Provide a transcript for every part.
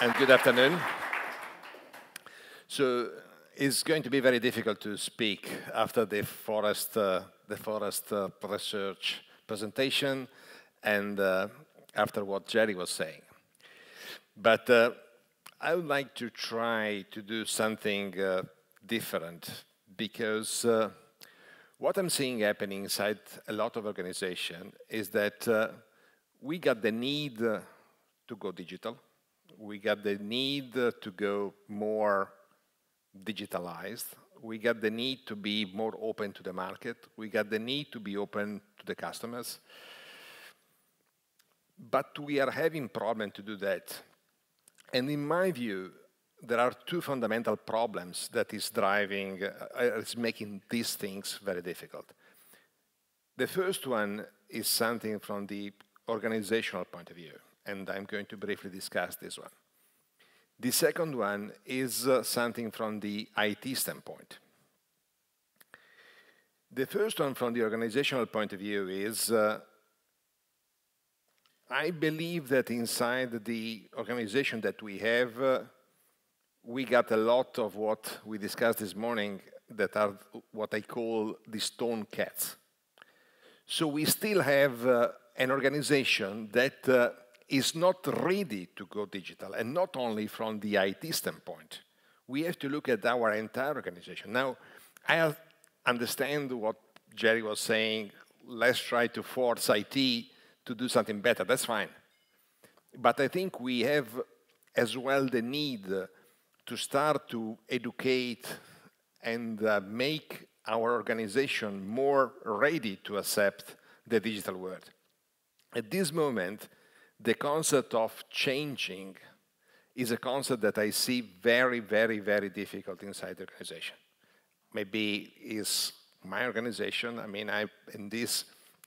and good afternoon. So it's going to be very difficult to speak after the Forrester, uh, the Forrester uh, research presentation and uh, after what Jerry was saying. But uh, I would like to try to do something uh, different because uh, what I'm seeing happening inside a lot of organizations is that we got the need to go digital. We got the need to go more digitalized. We got the need to be more open to the market. We got the need to be open to the customers. But we are having problem to do that and in my view, there are two fundamental problems that is driving, uh, is making these things very difficult. The first one is something from the organizational point of view, and I'm going to briefly discuss this one. The second one is uh, something from the IT standpoint. The first one from the organizational point of view is uh, I believe that inside the organization that we have, uh, we got a lot of what we discussed this morning that are what I call the stone cats. So we still have uh, an organization that uh, is not ready to go digital, and not only from the IT standpoint. We have to look at our entire organization. Now, I understand what Jerry was saying, let's try to force IT to do something better, that's fine. But I think we have as well the need to start to educate and uh, make our organization more ready to accept the digital world. At this moment, the concept of changing is a concept that I see very, very, very difficult inside the organization. Maybe is my organization. I mean, I in this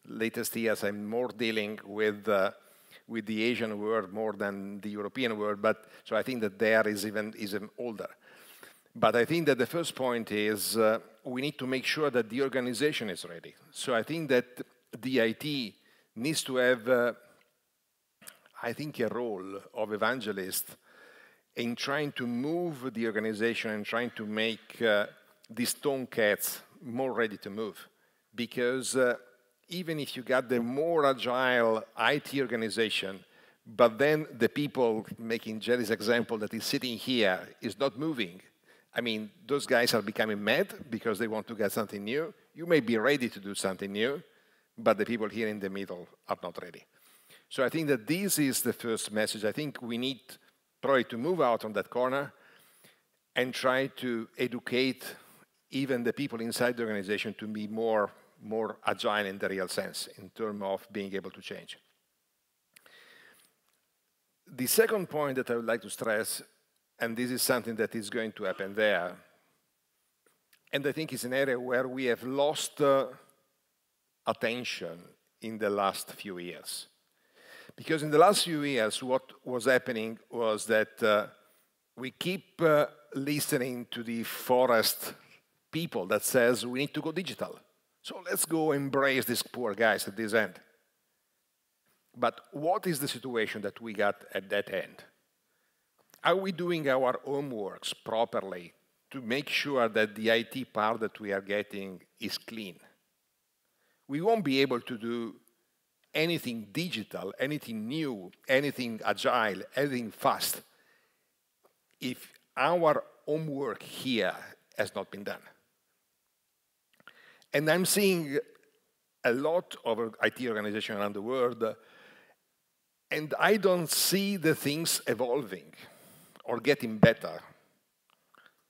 latest years, I'm more dealing with uh, with the Asian world more than the European world. But so I think that there is even is even older. But I think that the first point is uh, we need to make sure that the organization is ready. So I think that the IT needs to have, uh, I think, a role of evangelist in trying to move the organization and trying to make uh, these stone cats more ready to move. Because uh, even if you got the more agile IT organization, but then the people making Jerry's example that is sitting here is not moving. I mean, those guys are becoming mad because they want to get something new. You may be ready to do something new, but the people here in the middle are not ready. So I think that this is the first message. I think we need probably to move out on that corner and try to educate even the people inside the organization to be more more agile in the real sense in terms of being able to change. The second point that I would like to stress, and this is something that is going to happen there, and I think it's an area where we have lost uh, attention in the last few years. Because in the last few years, what was happening was that uh, we keep uh, listening to the Forrester people that says we need to go digital. So let's go embrace these poor guys at this end. But what is the situation that we got at that end? Are we doing our homeworks properly to make sure that the IT part that we are getting is clean? We won't be able to do anything digital, anything new, anything agile, anything fast if our homework here has not been done. And I'm seeing a lot of IT organizations around the world, and I don't see the things evolving or getting better.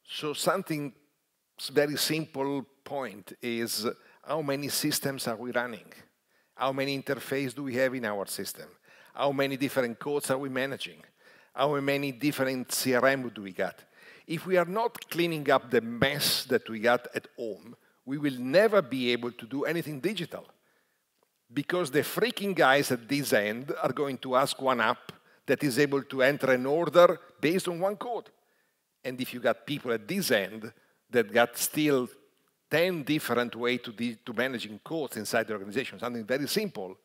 So something very simple point is how many systems are we running? How many interfaces do we have in our system? How many different codes are we managing? How many different CRM do we got? If we are not cleaning up the mess that we got at home, we will never be able to do anything digital because the freaking guys at this end are going to ask one app that is able to enter an order based on one code. And if you got people at this end that got still 10 different ways to, to managing codes inside the organization, something very simple,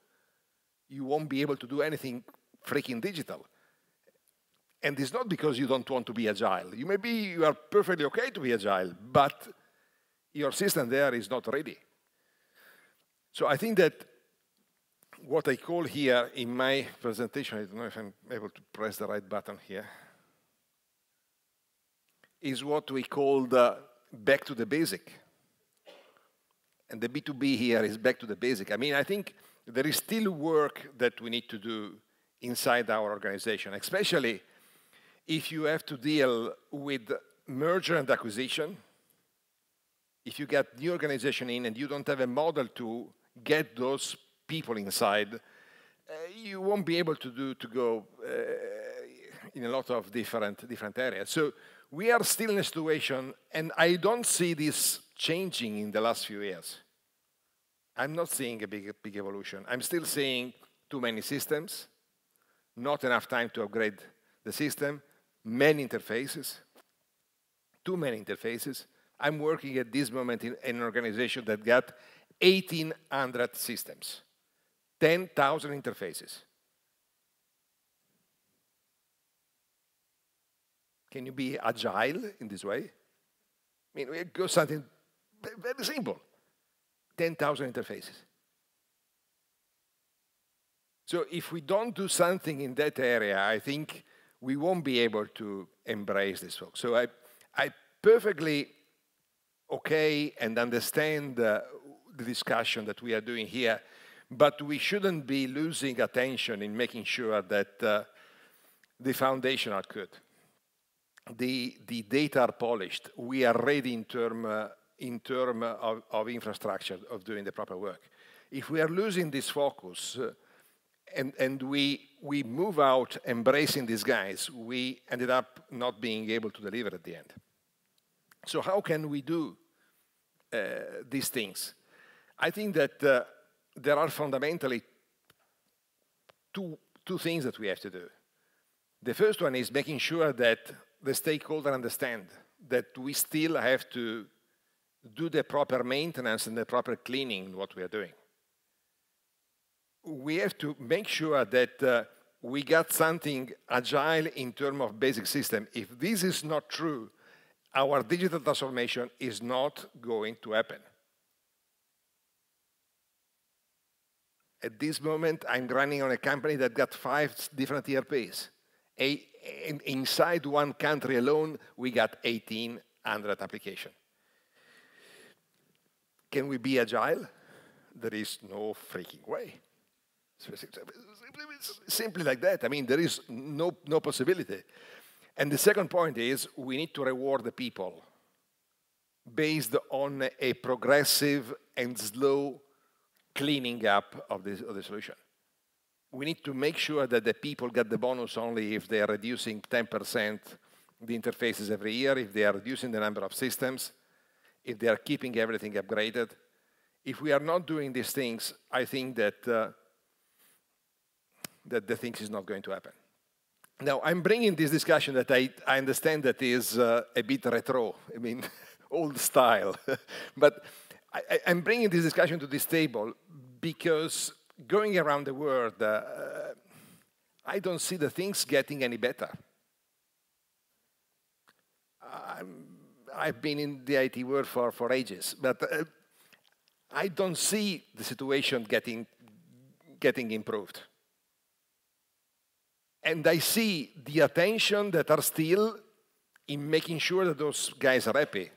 you won't be able to do anything freaking digital. And it's not because you don't want to be agile. You may be, you are perfectly okay to be agile, but your system there is not ready. So I think that what I call here in my presentation, I don't know if I'm able to press the right button here, is what we call the back to the basic. And the B2B here is back to the basic. I mean, I think there is still work that we need to do inside our organization, especially if you have to deal with merger and acquisition, if you get new organization in and you don't have a model to get those people inside, uh, you won't be able to do to go uh, in a lot of different different areas. So we are still in a situation, and I don't see this changing in the last few years. I'm not seeing a big big evolution. I'm still seeing too many systems, not enough time to upgrade the system, many interfaces, too many interfaces. I'm working at this moment in, an organization that got 1,800 systems, 10,000 interfaces. Can you be agile in this way? I mean, we go something very simple 10,000 interfaces. So if we don't do something in that area, I think we won't be able to embrace this folks. So I, I perfectly okay and understand uh, the discussion that we are doing here, but we shouldn't be losing attention in making sure that uh, the foundation are good. The, the data are polished. We are ready in terms uh, in terms of, of infrastructure, of doing the proper work. If we are losing this focus, uh, and, and we, we move out embracing these guys, we ended up not being able to deliver at the end. So how can we do uh, these things? I think that uh, there are fundamentally two, two things that we have to do. The first one is making sure that the stakeholder understand that we still have to do the proper maintenance and the proper cleaning what we are doing we have to make sure that uh, we got something agile in terms of basic system. If this is not true, our digital transformation is not going to happen. At this moment, I'm running on a company that got five different ERPs. A, in, inside one country alone, we got 1,800 applications. Can we be agile? There is no freaking way. Simply like that. I mean, there is no, no possibility. And the second point is we need to reward the people based on a progressive and slow cleaning up of, this, of the solution. We need to make sure that the people get the bonus only if they are reducing 10% the interfaces every year, if they are reducing the number of systems, if they are keeping everything upgraded. If we are not doing these things, I think that uh, that the things is not going to happen. Now, I'm bringing this discussion that I, I understand that is uh, a bit retro, I mean, old style. but I, am bringing this discussion to this table because going around the world, uh, I don't see the things getting any better. i have been in the IT world for, for ages, but uh, I don't see the situation getting, getting improved and I see the attention that are still in making sure that those guys are happy.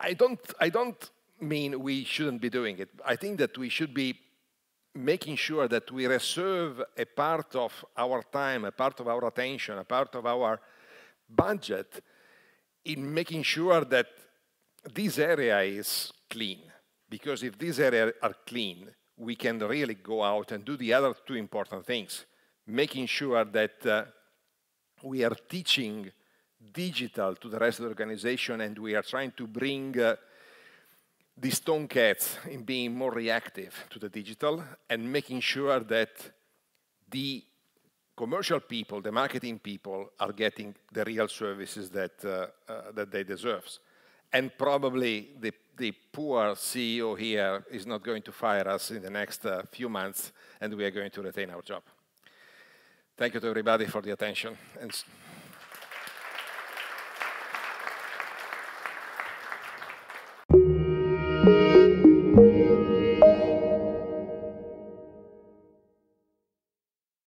I don't, I don't mean we shouldn't be doing it. I think that we should be making sure that we reserve a part of our time, a part of our attention, a part of our budget in making sure that this area is clean. Because if these areas are clean, we can really go out and do the other two important things making sure that uh, we are teaching digital to the rest of the organization and we are trying to bring uh, these tomcats in being more reactive to the digital and making sure that the commercial people, the marketing people, are getting the real services that, uh, uh, that they deserve. And probably the, the poor CEO here is not going to fire us in the next uh, few months and we are going to retain our job. Thank you to everybody for the attention. And